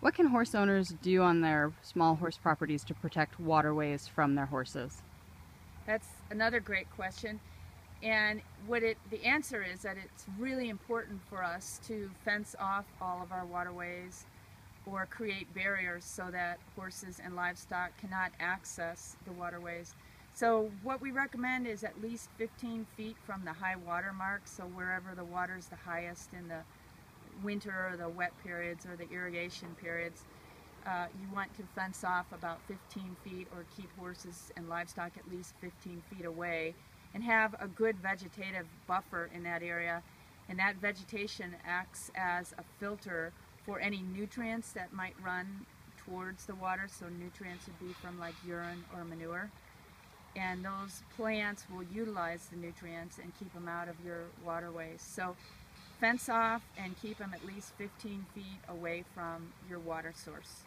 What can horse owners do on their small horse properties to protect waterways from their horses? That's another great question. And what it the answer is that it's really important for us to fence off all of our waterways or create barriers so that horses and livestock cannot access the waterways. So what we recommend is at least 15 feet from the high water mark, so wherever the water is the highest in the winter or the wet periods or the irrigation periods, uh, you want to fence off about 15 feet or keep horses and livestock at least 15 feet away and have a good vegetative buffer in that area. And that vegetation acts as a filter for any nutrients that might run towards the water. So nutrients would be from like urine or manure. And those plants will utilize the nutrients and keep them out of your waterways. So fence off and keep them at least 15 feet away from your water source